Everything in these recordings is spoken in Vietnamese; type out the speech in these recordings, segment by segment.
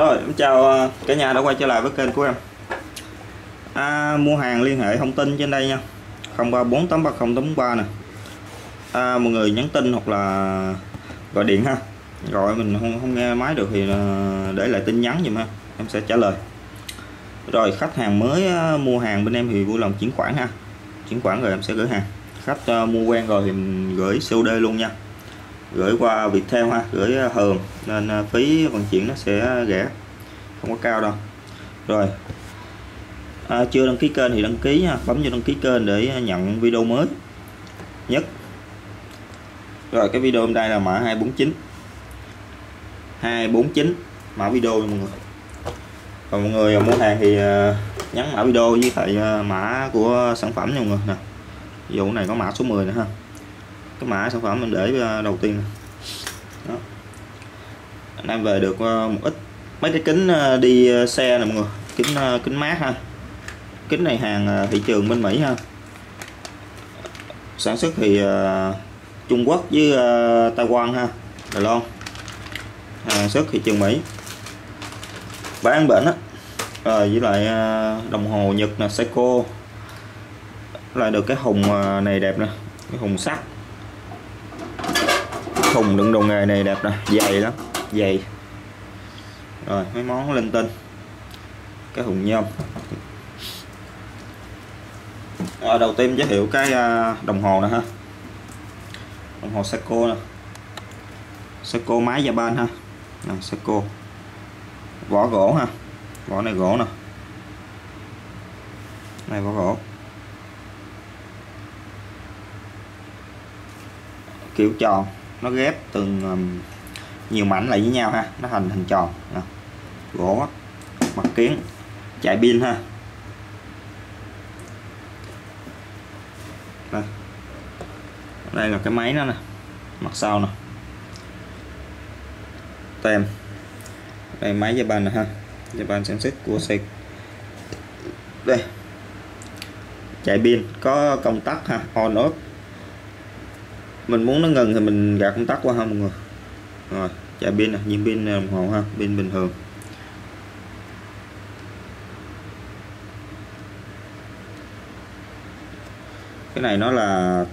Rồi, em chào ờ, cả nhà đã quay trở lại với kênh của em. À, Mua hàng liên hệ thông tin trên đây nha. 03483083 nè. À, Mọi người nhắn tin hoặc là gọi điện ha. Gọi mình không không nghe máy được thì ờ, để lại tin nhắn giùm ha. Em sẽ trả lời. Rồi khách hàng mới ờ, mua hàng bên em thì vui lòng chuyển khoản ha. Chuyển khoản rồi em sẽ gửi hàng. Khách mua quen rồi thì mình gửi COD luôn nha gửi qua Viettel ha gửi ờ, Hường. Nên ờ, phí vận chuyển nó sẽ rẻ không có cao đâu. Rồi. À, chưa đăng ký kênh thì đăng ký nha bấm vô đăng ký kênh để ờ, nhận video mới nhất. Rồi cái video hôm nay là mã 249 249 mã video mọi người. Còn mọi người mua hàng thì nhắn mã video với lại mã của sản phẩm nha mọi người. Nè ví dụ này có mã số 10 nữa ha cái mã sản phẩm mình để ờ, đầu tiên đó. Anh em về được ờ, một ít. Mấy cái kính ờ, đi xe nè mọi người. Kính kính mát ha. Kính này hàng thị trường bên Mỹ ha. Sản xuất thì Trung Quốc với Taiwan ha, Đài Loan. Sản xuất thị trường Mỹ. Bán bển á. Rồi với lại đồng hồ Nhật là Seiko. Lại được cái hùng này đẹp nè. Cái hùng sắt thùng đựng đồ nghề này đẹp nè dày lắm dày. Rồi mấy món linh tinh. Cái hùng nhôm. Rồi đầu tiên giới thiệu cái à, đồng hồ nè ha. Đồng hồ Seiko nè. Seiko máy Japan ha. Nè, Seiko. Vỏ gỗ ha. Vỏ này gỗ nè. Này vỏ gỗ. Kiểu tròn nó ghép từng um, nhiều mảnh lại với nhau ha. Nó thành hình tròn. Nè. gỗ mặt kiến chạy pin ha. Đây. đây là cái máy nó nè mặt sau nè. Tem. Đây máy Japan nè ha. Japan sản xuất của xe đây. Chạy pin có công tắc ha on off mình muốn nó ngừng thì mình gạt công tắc qua ha mọi người. Rồi chạy pin nè nhiên pin đồng hồ ha, pin bình thường. Cái này nó là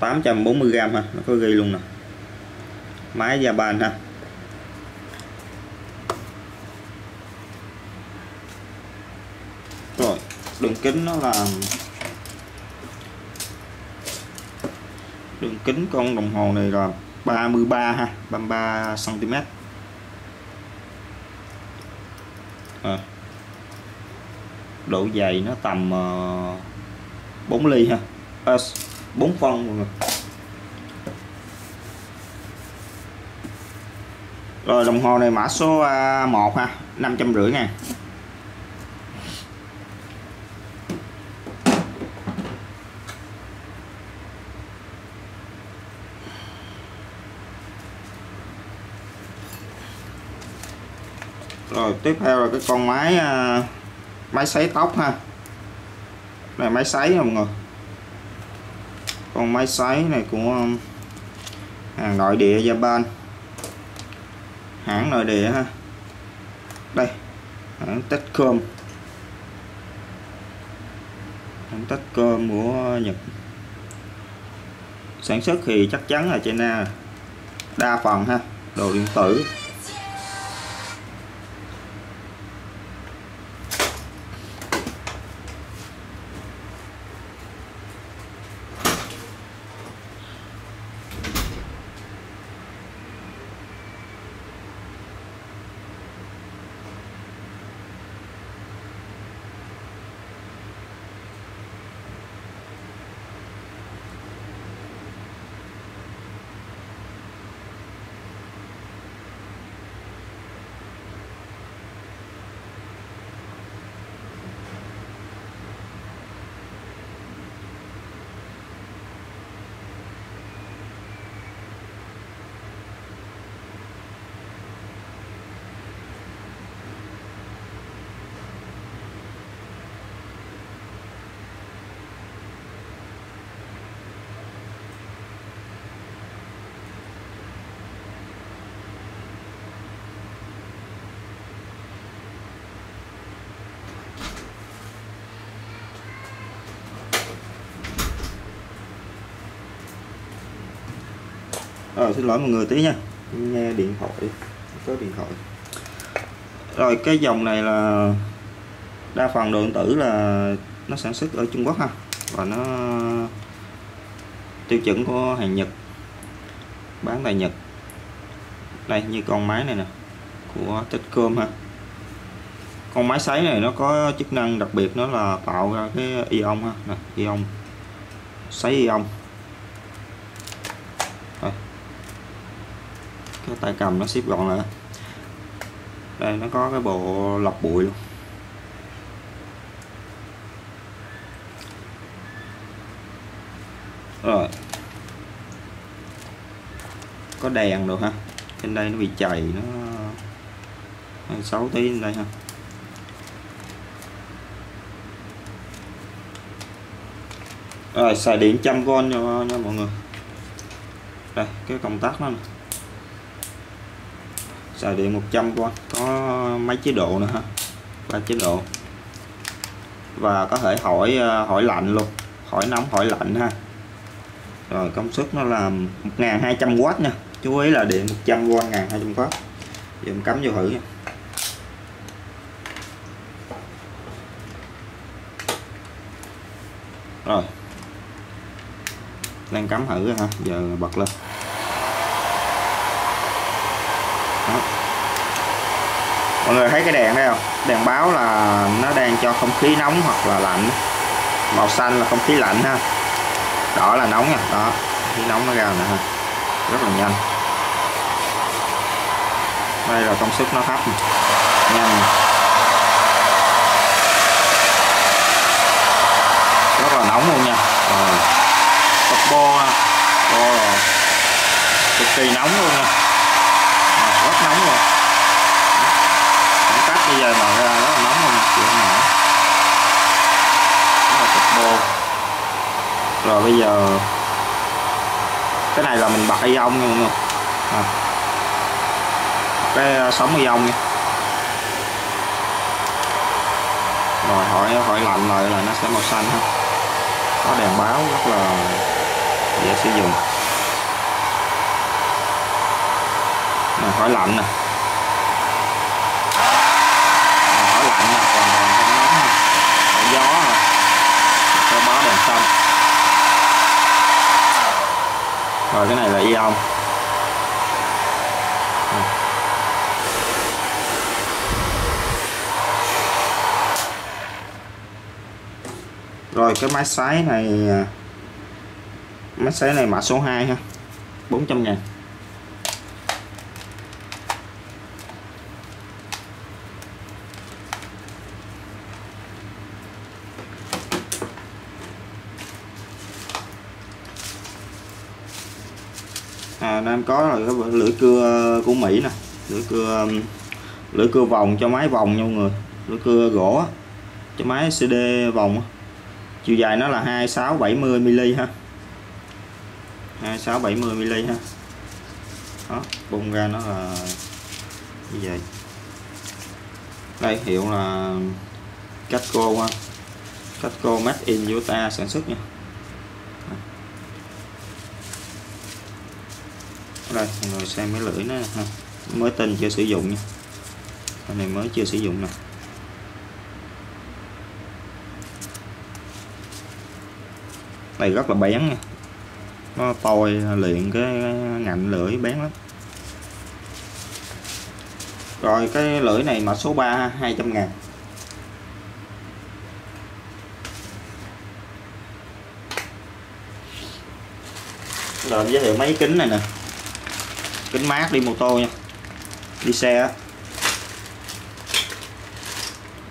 840g ha, nó có ghi luôn nè. Máy Japan ha. Rồi, đường kính nó là đường kính con đồng hồ này là 33 ha 33 cm à. độ dày nó tầm ờ, uh, 4 ly ha. À, 4 phân mọi rồi đồng hồ này mã số à, 1 ha 550 ngàn rồi tiếp theo là cái con máy à, máy sấy tóc ha. Này, máy sấy nha mọi người. Con máy sấy này của um, hàng nội địa Japan. Hãng nội địa ha. Đây, hãng Techcom. Hãng Techcom của Nhật. Sản xuất thì chắc chắn là China. Đa phần ha, đồ điện tử. Rồi xin lỗi mọi người tí nha. Nghe điện thoại, Có điện thoại. Rồi, cái dòng này là Đa phần đồ điện tử là Nó sản xuất ở Trung Quốc ha, Và nó Tiêu chuẩn của hàng Nhật, Bán tại Nhật. Đây, như con máy này nè, Của Techcom ha. Con máy sấy này nó có chức năng đặc biệt, nó là tạo ra cái ion ha, nè, ion, sấy ion. Cái tay cầm nó xếp gọn lại. Đây, nó có cái bộ lọc bụi luôn. Rồi. Có đèn được ha. Trên đây nó bị chày, nó xấu tí lên đây ha. Rồi, xài điện trăm con cho nha mọi người. Đây, cái công tắc nó này xài điện 100 con, có mấy chế độ nữa ha? Ba chế độ. Và có thể hỏi à, hỏi lạnh luôn. Hỏi nóng, hỏi lạnh ha. Rồi, công suất nó là 1200W nha. Chú ý là điện 100W 1200W giờ mình cắm vô thử nha. Rồi. Đang cắm thử ha, giờ bật lên. Mọi người thấy cái đèn đây không? Đèn báo là nó đang cho không khí nóng hoặc là lạnh. Màu xanh là không khí lạnh ha. Đỏ là nóng nha. Đó khí nóng nó ra nè ha. Rất là nhanh. Đây là công suất nó thấp nhanh rất là nóng luôn nha. Rồi. Bo bo là cực kỳ nóng luôn nha. À, rất nóng luôn giờ mà ra rất là nóng không chịu không nổi rất là thích bo rồi bây giờ cái này là mình bật ion nha mọi người. À. cái ờ, sống ion nha. Rồi hỏi hỏi lạnh lại là nó sẽ màu xanh ha. Có đèn báo rất là dễ sử dụng. Này, hỏi lạnh nè hỏi lạnh nè hoàn toàn không nóng nè hỏi gió nè có bó đèn xanh. Rồi, cái này là ion. Rồi, cái máy sấy này à, máy sấy này mã số 2 ha. 400 ngàn à, Nam có là cái lưỡi cưa của Mỹ nè. Lưỡi cưa um, lưỡi cưa vòng cho máy vòng nha mọi người. Lưỡi cưa gỗ cho máy CD vòng chiều dài nó là 2670 mm ha. 2670 mm ha. Đó, bung ra nó là như vậy. Đây, hiệu là Catco ha. Catco Made in Utah sản xuất nha. Đây rồi xem cái lưỡi nó ha, mới tinh chưa sử dụng nha. Cái này mới chưa sử dụng nè. Này rất là bén nha. Nó tôi luyện cái ngạnh lưỡi bén lắm. Rồi cái lưỡi này mã số 3 200 ngàn. Rồi giới thiệu mấy kính này nè kính mát đi mô tô nha. Đi xe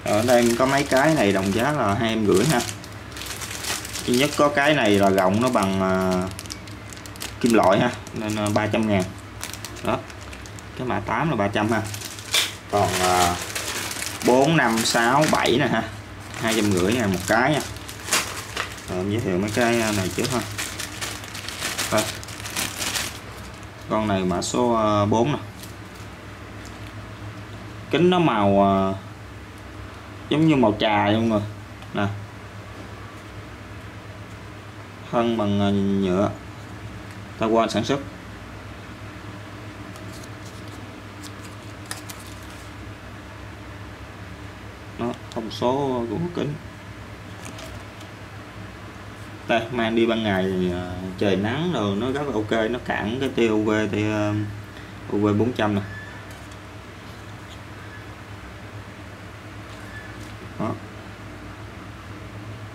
ở đây có mấy cái này đồng giá là hai em rưỡi ha. Duy nhất có cái này là rộng nó bằng uh, kim loại ha nên à, uh, 300 ngàn. Đó cái mã 8 là 300 ha. Còn uh, 4 5 6 7 nè ha hai trăm rưỡi ngàn một cái nha. Rồi giới thiệu mấy cái à, này trước thôi con này mã số ờ, 4 nè. Kính nó màu ờ, giống như màu trà luôn rồi nè. Thân bằng ờ, nhựa. Ta Taiwan sản xuất. Nó thông số của kính đây mang đi ban ngày thì à, trời nắng rồi nó rất là ok nó cản cái tia UV tia UV 400 này đó.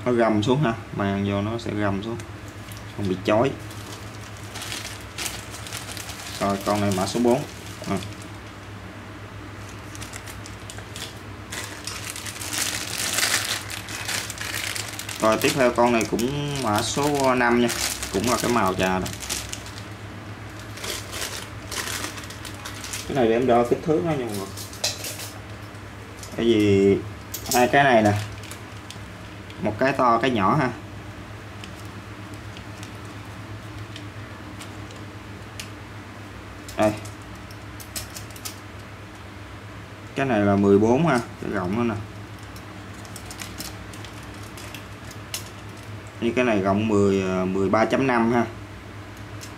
Nó gầm xuống ha màn vô nó sẽ gầm xuống không bị chói. Rồi con này mã số 4 à. Rồi, tiếp theo con này cũng mã số 5 nha. Cũng là cái màu trà đó. Cái này để em đo kích thước nó nha mọi người. Cái gì hai cái này nè, một cái to, cái nhỏ ha. Đây. Cái này là 14 ha, cái rộng nữa nè. Như cái này rộng 10 13.5 à, ha.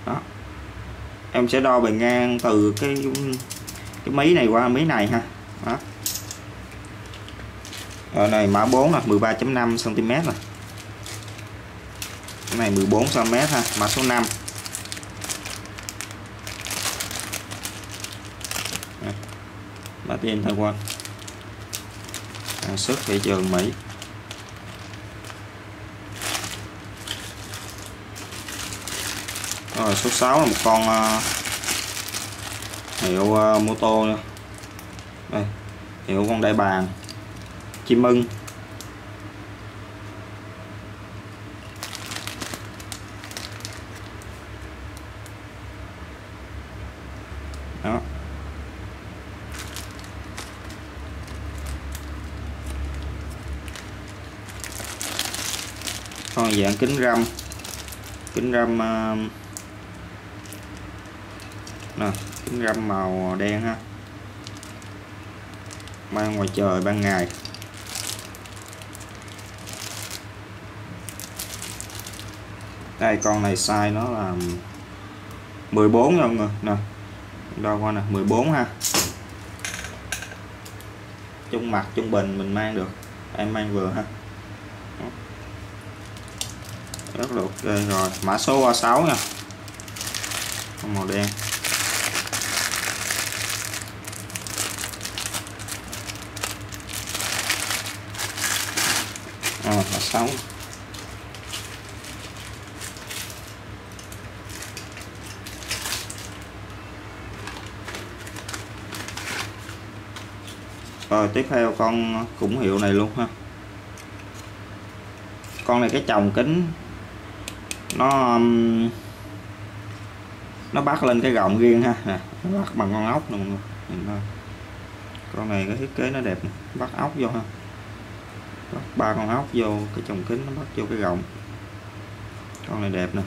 Đó. Em sẽ đo bề ngang từ cái cái mí này qua mí này ha. Đó. Ở này mã 4 là 13.5 cm rồi cái này 14 cm ha, mã số 5 mã tiền tham quan sản xuất thị trường Mỹ. Rồi số 6 là một con uh, hiệu uh, mô tô nha. Đây hiệu con đại bàng chim ưng. Đó. Con dạng kính râm kính râm uh, nè kính râm màu đen ha. Mang ngoài trời ban ngày. Đây, con này size nó là 14 nha mọi người. Nè, đo qua nè 14 ha. Trung mặt trung bình mình mang được. Em mang vừa ha. Rất là ok rồi. Mã số 36 nha. Màu đen à, mã 6 rồi, tiếp theo con cũng hiệu này luôn ha. Con này cái chồng kính, nó um, nó bắt lên cái gọng riêng ha. Nè, nó bắt bằng con ốc nè mọi người con này cái thiết kế nó đẹp bắt ốc vô ha bắt ba con ốc vô cái chồng kính nó bắt vô cái gọng con này đẹp nè.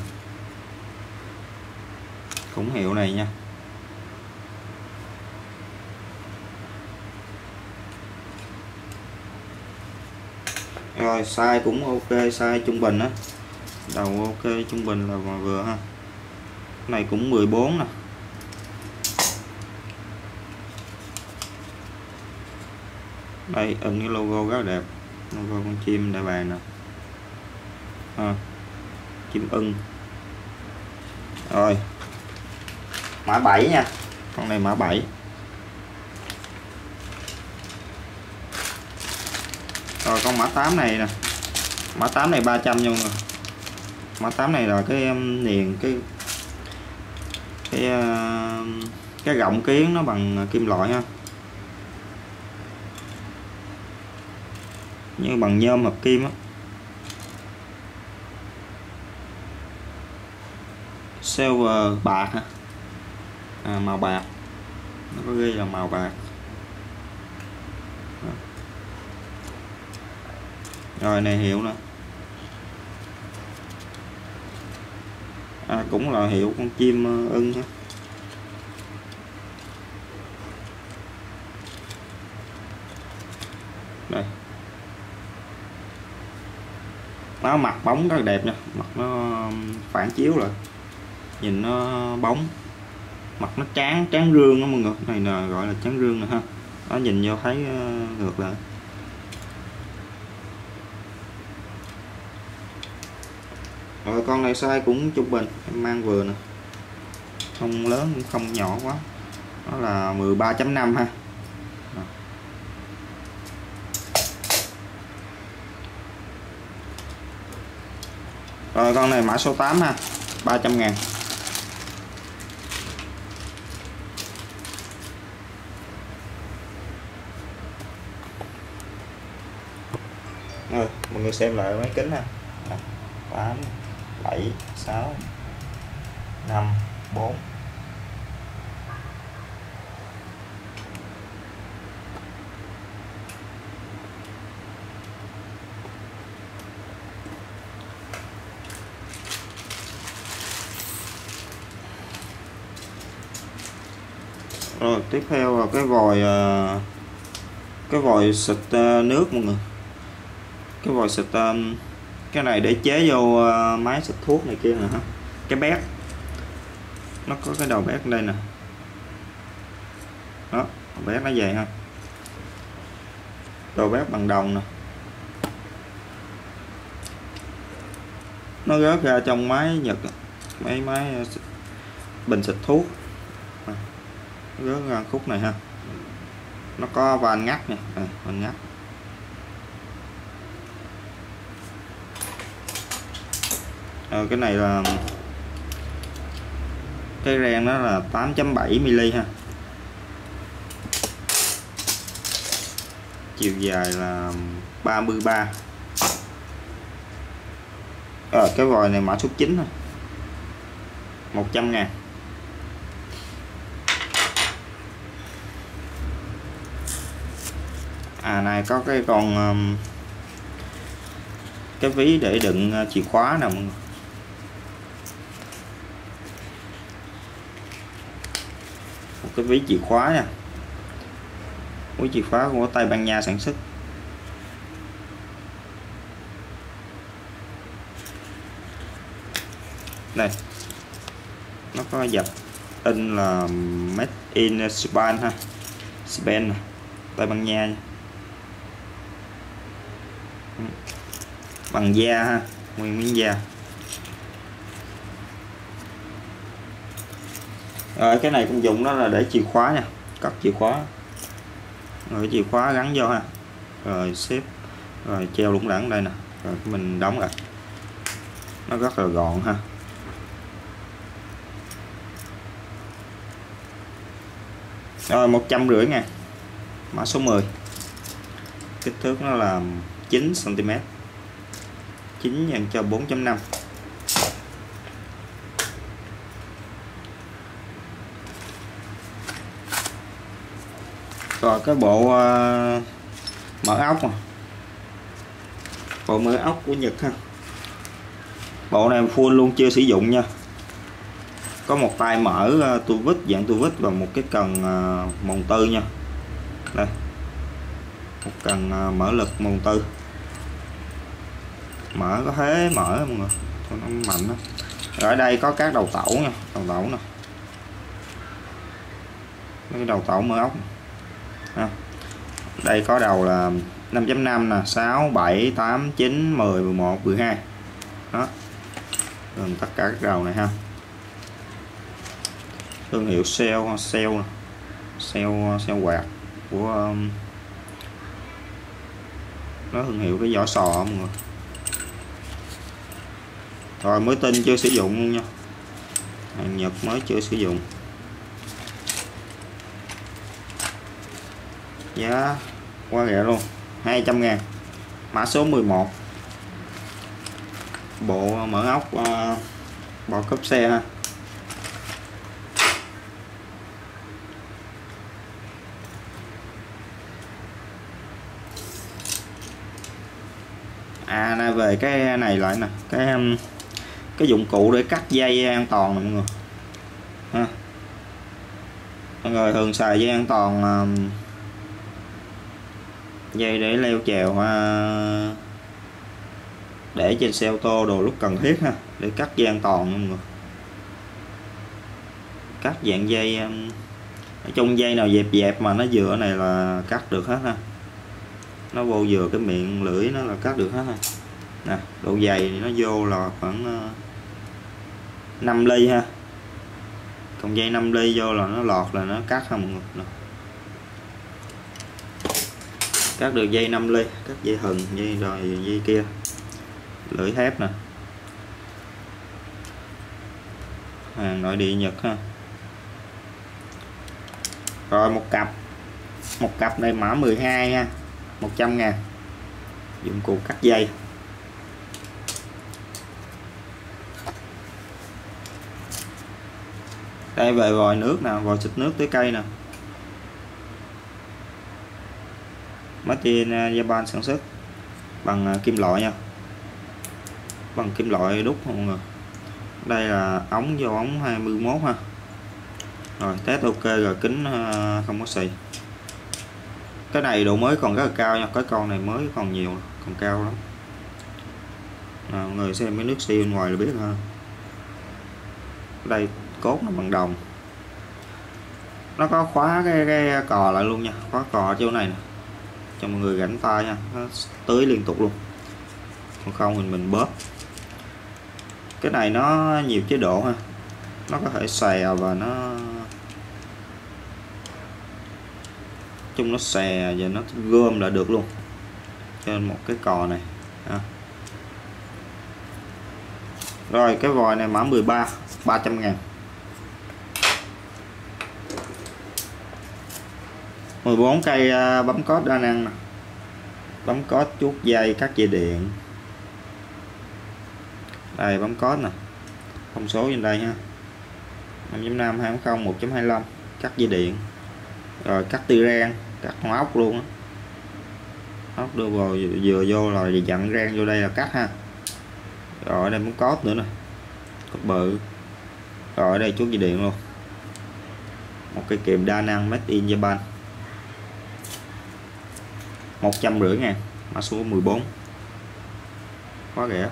Cũng hiệu này nha. Rồi size cũng ok size trung bình á. Đầu ok trung bình là vừa, vừa ha. Cái này cũng 14 nè. Đây in cái logo rất đẹp logo con chim đại bàng nè. À, chim ưng. Rồi. Mã 7 nha. Con này mã 7 rồi con mã 8 này nè. Mã 8 này 300 nha mọi người mã 8 này là cái em niền cái cái ờ, cái gọng kiến nó bằng kim loại ha. Như bằng nhôm hợp kim á. Silver bạc hả à, màu bạc. Nó có ghi là màu bạc. Rồi này hiệu nữa à, cũng là hiệu con chim ờ, ưng ha nó mặt bóng rất là đẹp nha. Mặt nó um, phản chiếu rồi nhìn nó bóng. Mặt nó trắng trắng rương đó mọi người. Này là gọi là trắng rương nè ha. Nó nhìn vô thấy uh, ngược lại. Rồi, con này size cũng trung bình. Em mang vừa nè. Không lớn cũng không nhỏ quá. Nó là 13.5 ha. Rồi, con này mã số 8 ha. 300 ngàn. Rồi, mọi người xem lại máy kính ha. 8 7 6 5 4 rồi tiếp theo là cái vòi ờ, cái vòi xịt ờ, nước mọi người. Cái vòi xịt cái này để chế vô máy xịt thuốc này kia nè cái bét. Nó có cái đầu bét đây nè. Đó bét nó vậy ha. Đầu bét bằng đồng nè. Nó rớt ra trong máy nhật mấy máy bình xịt thuốc rớt ra à, khúc này ha. Nó có van ngắt nè à, van ngắt. À, cái này là cái ren đó là 8.7 mm ha. Chiều dài là 33 à, ờ, cái vòi này mã số 9 thôi. 100 ngàn. À này có cái con um, cái ví để đựng uh, chìa khóa nè mọi người. Một cái ví chìa khóa nha. Ví chìa khóa của Tây Ban Nha sản xuất. Đây. Nó có dập in là made in Spain ha. Spain Tây Ban Nha nha. Bằng da ha, nguyên miếng da. Rồi, cái này cũng dùng đó là để chìa khóa nha cắt chìa khóa. Rồi, chìa khóa gắn vô ha. Rồi, xếp, rồi treo lủng lẳng đây nè. Rồi mình đóng lại. Nó rất là gọn ha. Rồi, một trăm rưỡi ngàn. Mã số 10 kích thước nó là 9 cm 9 nhân cho 4.5 rồi cái bộ uh, mở ốc mà bộ mở ốc của Nhật ha. Bộ này full luôn chưa sử dụng nha. Có một tay mở uh, tu vít dạng tu vít và một cái cần ờ, uh, mồng tư nha. Đây. Một cần uh, mở lực mồng tư mở có thế mở mọi người. Cho nó mạnh đó. Rồi ở đây có các đầu tẩu nha đầu tẩu nè. Cái đầu tẩu mở ốc ha. đây có đầu là 5.5 nè 6 7 8 9 10 11 12 đó. Gần tất cả các đầu này ha. Thương hiệu sale sale sale sale quạt của um, nó thương hiệu cái vỏ sò mọi người rồi mới tin chưa sử dụng luôn nha. Hàng Nhật mới chưa sử dụng. Giá qua rẻ luôn 200 ngàn. Mã số 11 bộ ờ, mở ốc uh, bỏ cấp xe ha. À này về cái này lại nè. Cái um, cái dụng cụ để cắt dây an toàn nè mọi người. Ha. Mọi người thường xài dây an toàn um, dây để leo trèo uh, để trên xe ô tô đồ lúc cần thiết ha để cắt dây an toàn mọi người. Cắt dạng dây um, ở trong dây nào dẹp dẹp mà nó vừa này là cắt được hết ha. Nó vô vừa cái miệng lưỡi nó là cắt được hết ha nè, độ dày thì nó vô là khoảng ờ, 5 ly ha. Còn dây 5 ly vô là nó lọt là nó cắt ha mọi người nè. cắt được dây 5 ly, cắt dây hừng, dây rồi dây kia. Lưỡi thép nè. Hàng nội địa Nhật ha. Rồi, một cặp. Một cặp này mã 12 ha 100 ngàn. Dụng cụ cắt dây. Đây về vòi nước nè vòi xịt nước tới cây nè. Made in à, Japan sản xuất bằng à, kim loại nha. Bằng kim loại đúc mọi người. Đây là ống vô ống 21 ha. Rồi test ok rồi kính à, không có xì. Cái này độ mới còn rất là cao nha cái con này mới còn nhiều còn cao lắm. À, mọi người xem cái nước xi bên ngoài là biết ha. Đây cốt nó bằng đồng. Nó có khóa cái, cái cò lại luôn nha khóa cò chỗ này nè. Cho mọi người gánh tay nha nó tưới liên tục luôn. Còn không mình mình bóp. Cái này nó nhiều chế độ ha. Nó có thể xè và nó chung nó xè và nó gom lại được luôn. Trên một cái cò này ha. rồi cái vòi này mã 13 300 ngàn. 14 cây à, bấm code đa năng bấm code chuốt dây cắt dây điện. Đây, bấm code nè. Thông số trên đây ha. 5.5 2.0 1.25 cắt dây điện. Rồi cắt tư ren cắt con ốc luôn á. Ốc đưa vào vừa vô rồi dặn ren vô đây là cắt ha. Rồi đây bấm cốt nữa nè. Cốt bự. Rồi đây chuốt dây điện luôn. Một cây kiềm đa năng made in Japan một trăm rưỡi ngàn mã số 14 quá rẻ.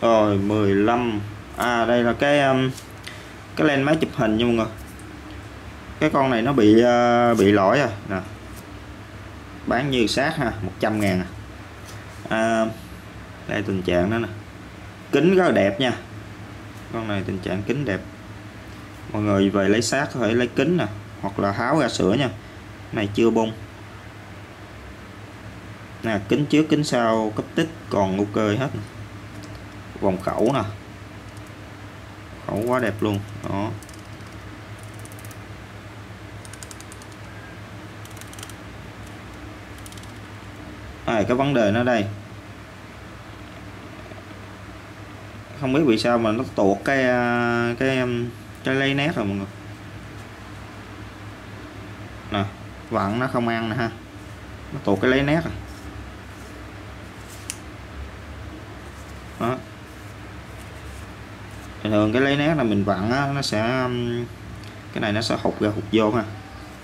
Rồi 15 à đây là cái um, cái len máy chụp hình nha mọi người. Cái con này nó bị uh, bị lỗi rồi nè. Bán như sát ha 100 ngàn à. à, đây tình trạng đó nè. Kính rất là đẹp nha. Con này tình trạng kính đẹp mọi người về lấy sát có thể lấy kính nè hoặc là tháo ra sửa nha. Này chưa bung. Nè kính trước kính sau cấp tích còn ok hết vòng khẩu nè. Khẩu quá đẹp luôn đó. À, cái vấn đề nó đây. Không biết vì sao mà nó tuột cái à, cái cái lấy nét rồi mọi người. Nè vặn nó không ăn nè ha. Nó tuột cái lấy nét rồi. Đó. Bình thường cái lấy nét là mình vặn á, nó sẽ cái này nó sẽ hụt ra hụt vô ha.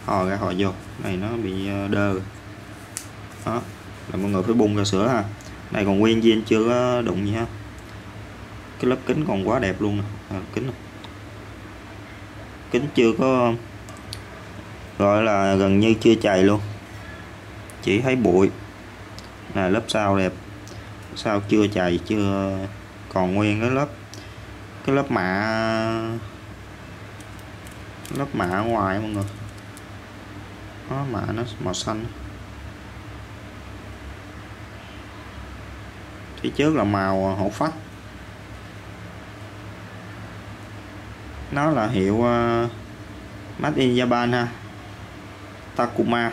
Hò ra hò vô. Này nó bị ờ, đơ đó. Là mọi người phải bung ra sữa ha. Này còn nguyên viên chưa đụng gì ha. Cái lớp kính còn quá đẹp luôn nè. À, kính này kính chưa có gọi là gần như chưa chày luôn. Chỉ thấy bụi. Là lớp sau đẹp. Sau chưa chày, chưa còn nguyên cái lớp cái lớp mạ lớp mạ ở ngoài mọi người. Nó mạ nó màu xanh. Phía trước là màu hổ phách. Nó là hiệu uh, Made in Japan ha. Takuma.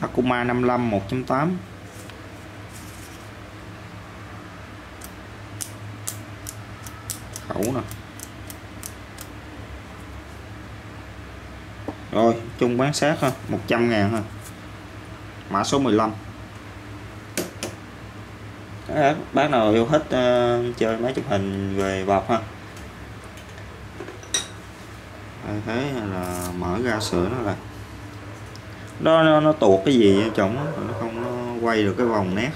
Takuma 55 1.8 khẩu nè. Rồi chung bán sát ha 100 ngàn ha. Mã số 15 Đó, bác nào yêu thích uh, chơi máy chụp hình về bọc ha thay thế là mở ra sửa nó lại, đó nó, nó tuột cái gì ở nó không nó quay được cái vòng nét.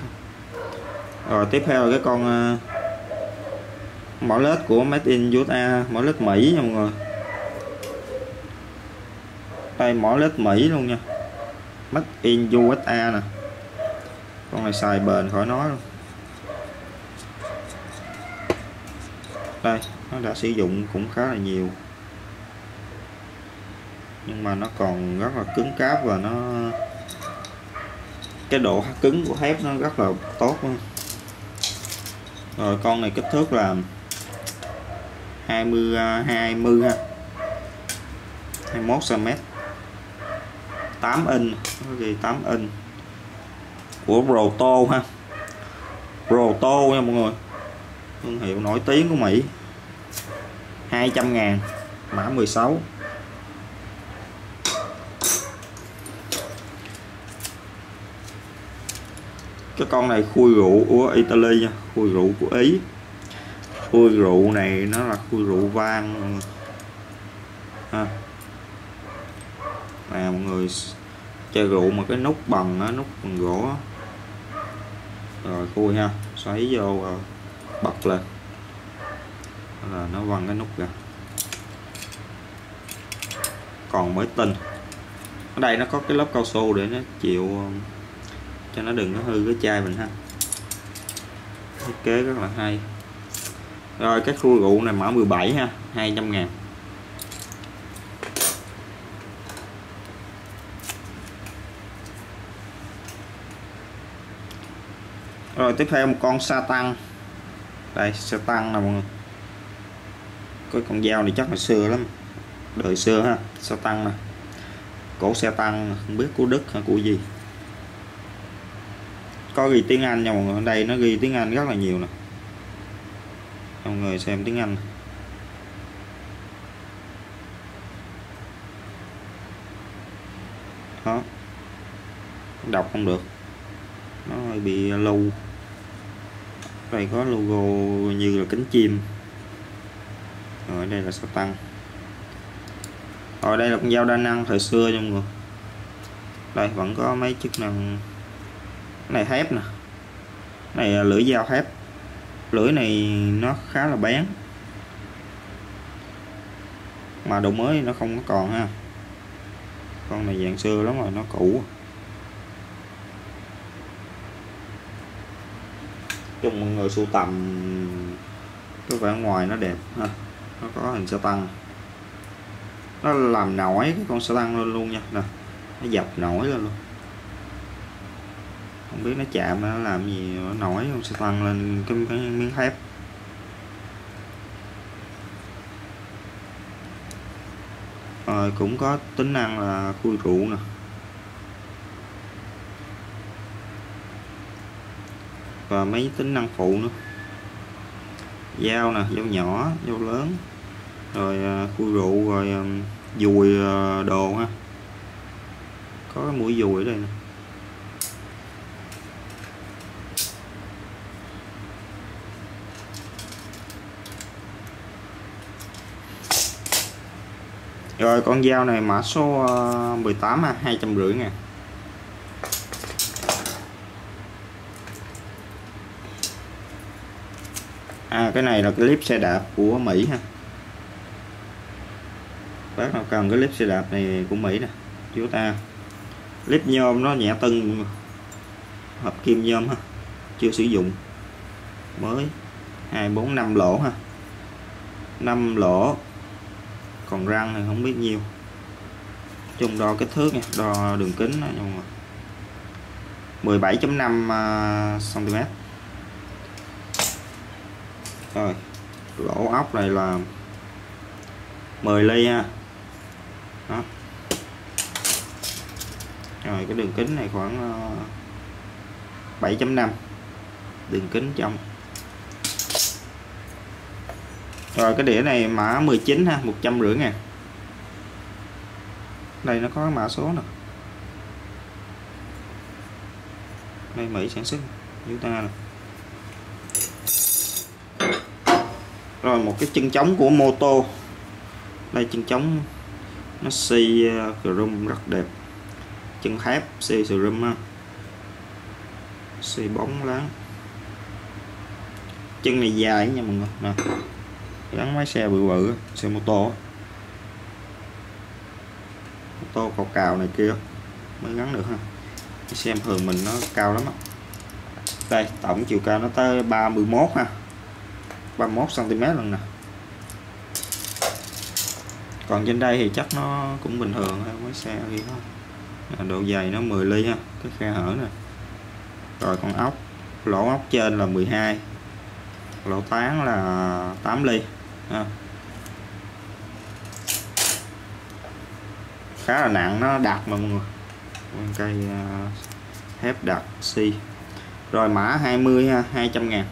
Rồi tiếp theo là cái con uh, mỏ lết của Made in USA mỏ lết Mỹ nha mọi người. Đây mỏ lết Mỹ luôn nha. Made in USA nè. Con này xài bền khỏi nói luôn. Đây nó đã sử dụng cũng khá là nhiều nhưng mà nó còn rất là cứng cáp và nó, cái độ cứng của thép nó rất là tốt luôn. Rồi con này kích thước là 20 20 ha 21 cm 8 inch, nó ghi 8 inch. Của Proto ha. Proto nha mọi người. Thương hiệu nổi tiếng của Mỹ. 200 ngàn, mã 16 cái con này khui rượu của Italy nha, khui rượu của Ý. Khui rượu này nó là khui rượu vang. Ha. Nè, mọi người, chai rượu mà cái nút bằng á, nút bằng gỗ á. rồi, khui ha, xoáy vô rồi, bật lên. Là nó văng cái nút ra. Còn mới tinh. Ở đây nó có cái lớp cao su để nó chịu um, cho nó đừng có hư cái chai mình ha. Thiết kế rất là hay. Rồi, cái khu rượu này mã 17 ha 200 ngàn. Rồi, tiếp theo một con sa tăng. Đây, sa tăng nè mọi người. Cái con dao này chắc là xưa lắm, đời xưa ha, sa tăng nè. Cổ xe tăng không biết của đức hay của gì có ghi tiếng Anh nha mọi người. Ở đây, nó ghi tiếng Anh rất là nhiều nè. Mọi người xem tiếng Anh. Đó. Đọc không được. Nó hơi bị lâu. Đây có logo như là cánh chim. Rồi, đây là sao tăng. Rồi, đây là con dao đa năng thời xưa nha mọi người. Đây, vẫn có mấy chức năng này thép nè. Này là lưỡi dao thép. Lưỡi này nó khá là bén. Mà đồ mới nó không có còn ha. Con này dạng xưa lắm rồi, nó cũ. Chung mọi người sưu tầm cái vẻ ngoài nó đẹp ha. Nó có hình xe tăng. Nó làm nổi cái con xe tăng lên luôn nha. Nè, nó dập nổi lên luôn không biết nó chạm nó làm gì nó nổi không sẽ tăng lên cái, cái miếng thép. Rồi cũng có tính năng là khui rượu nè. Và mấy tính năng phụ nữa. Dao nè dao nhỏ dao lớn. Rồi ờ, khui rượu rồi dùi ờ, đồ ha. Có cái mũi dùi ở đây nè. Rồi, con dao này mã số ờ, 18 ha, hai trăm rưỡi à cái này là clip xe đạp của Mỹ ha. Bác nào cần cái clip xe đạp này của Mỹ nè chúng ta. Clip nhôm nó nhẹ tưng, hợp kim nhôm ha, chưa sử dụng. Mới hai bốn năm lỗ ha. 5 lỗ còn răng thì không biết nhiêu chung đo kích thước nha, đo đường kính nha mọi người 17.5 cm rồi, lỗ ốc này là 10 ly ha. Đó. Rồi, cái đường kính này khoảng à, 7.5 đường kính trong rồi, cái đĩa này mã 19 ha 150 ngàn. Đây, nó có mã số nè. Đây, Mỹ sản xuất chúng ta nè. Rồi, một cái chân trống của mô tô đây, chân trống, nó xì ờ, chrome rất đẹp. Chân thép xì chrome ha. Xì bóng láng. Chân này dài nha mọi người, nè gắn máy xe bự bự, xe mô tô. Mô tô cầu cào này kia mới gắn được ha. Cái xem thường mình nó cao lắm á. Đây, tổng chiều cao nó tới 31 ha. 31 cm lần nè. Còn trên đây thì chắc nó cũng bình thường thôi, mấy xe thì nó. Độ dày nó 10 ly ha, cái khe hở nè. Rồi con ốc, lỗ ốc trên là 12 lỗ tán là 8 ly ha. khá là nặng nó đặt mà mọi người cây uh, thép đặc C rồi mã 20 ha 200 ngàn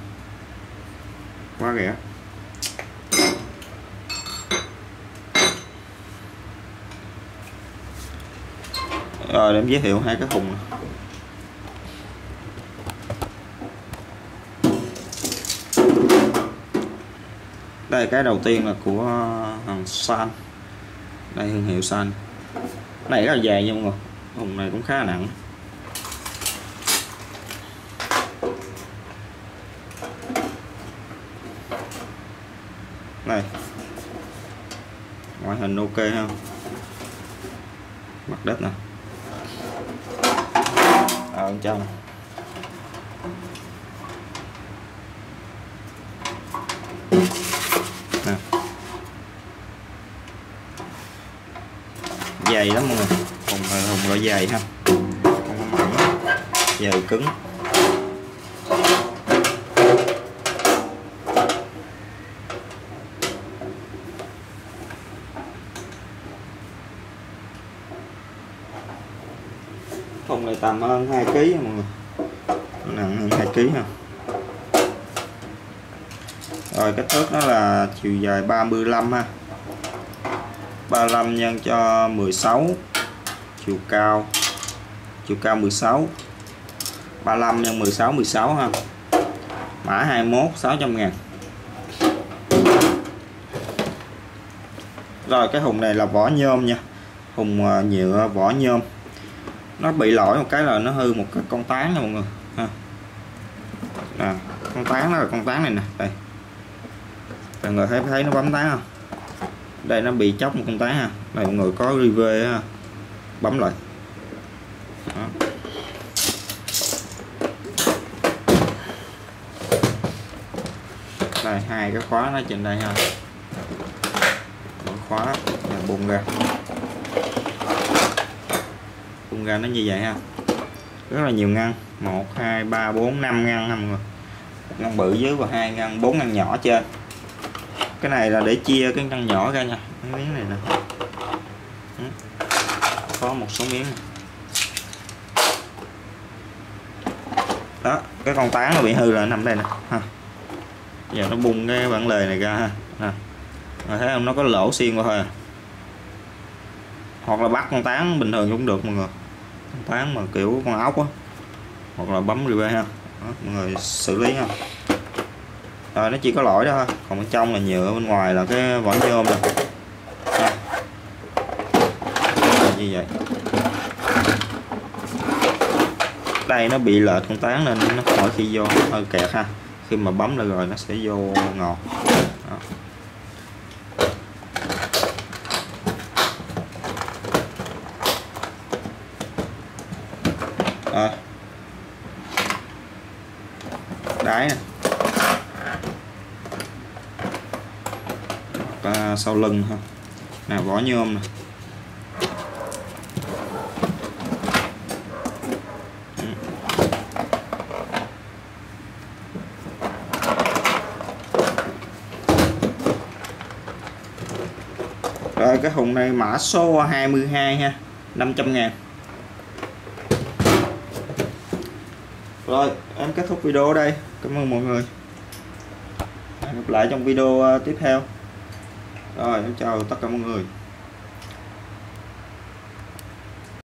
quá rẻ rồi để em giới thiệu hai cái thùng này. Đây cái đầu tiên là của ờ, hàng San. Đây, thương hiệu San. Này rất là dài nha mọi người. Thùng này cũng khá là nặng. Này ngoại hình ok ha. Mặt đất nè. Ờ, Ở bên trong dày lắm mọi người. Hùng hùng loại dày ha. Không có mỏng, dày cứng. Thùng này tầm hơn 2 kg mọi người. Nặng hơn 2 kg ha. Rồi kích thước nó là chiều dài 35 ha. 35 nhân cho 16 chiều cao. Chiều cao 16 35 nhân 16 16 ha. Mã 21 600 ngàn. Rồi cái hùng này là vỏ nhôm nha. Hùng à, nhựa vỏ nhôm. Nó bị lỗi một cái là nó hư một cái con tán nha mọi người. Ha. À, con tán đó là con tán này nè. Đây. Mọi người thấy thấy nó bấm tán không? Đây, nó bị chóc một con tá ha. Đây mọi người có rive ha. Bấm lại. Đó. đây, hai cái khóa nó trên đây ha. Mở khóa là bùng ra. Bùng ra nó như vậy ha. Rất là nhiều ngăn. 1 2 3 4 5 ngăn ha mọi người. Ngăn bự dưới và hai ngăn, bốn ngăn nhỏ trên cái này là để chia cái răng nhỏ ra nha. Cái miếng này nè. Ừ. Có một số miếng. Này. đó cái con tán nó bị hư là nằm đây nè. Ha. Giờ nó bung cái bản lề này ra ha. Nè. Thấy không? Nó có lỗ xiên qua thôi à. hoặc là bắt con tán bình thường cũng được mọi người. Con tán mà kiểu con ốc á. Hoặc là bấm replay ha. Đó, mọi người xử lý ha rồi, nó chỉ có lỗi đó thôi. Còn bên trong là nhựa, bên ngoài là cái vỏ nhôm nè. Như vậy? Đây, nó bị lệch con tán nên nó khỏi khi vô. Hơi kẹt ha. Khi mà bấm là rồi, nó sẽ vô ngọt Đó. rồi đáy nè à, sau lưng ha là vỏ nhôm này. Rồi, cái hùng này mã số 22 ha. 500 ngàn. Rồi, em kết thúc video ở đây. Cảm ơn mọi người. Hẹn gặp lại trong video ờ, tiếp theo. Rồi em chào tất cả mọi người.